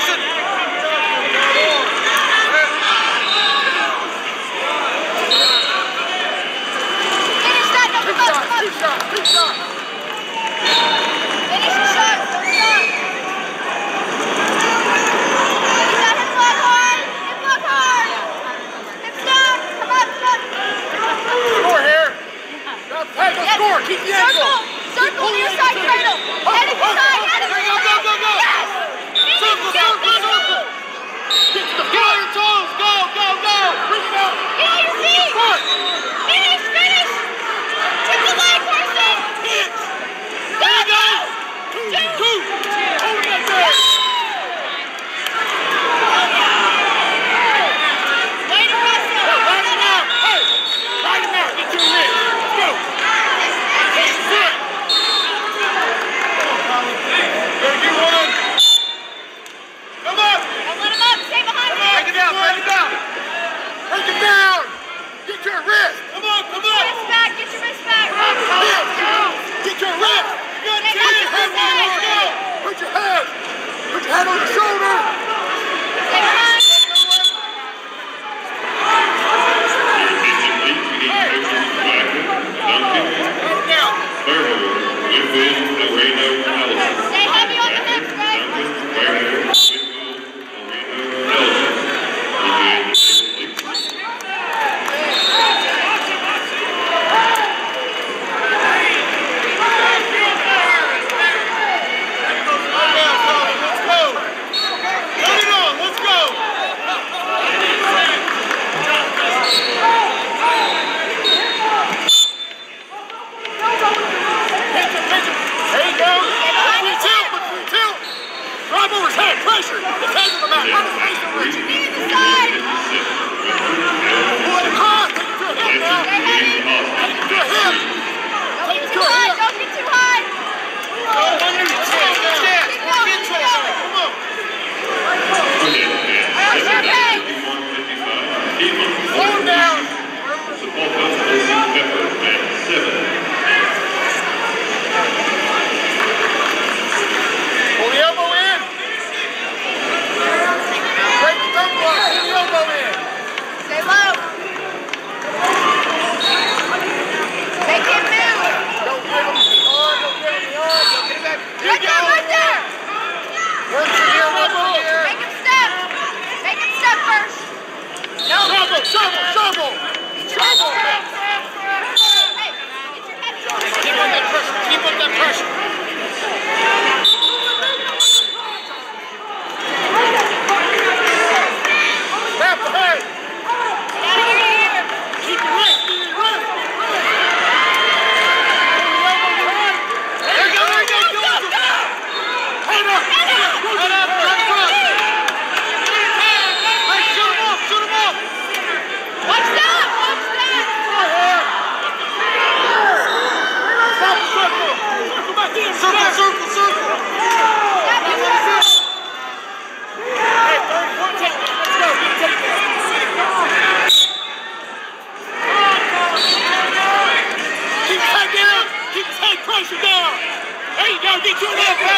Anderson. Keep taking pressure down. There you go. Get your left.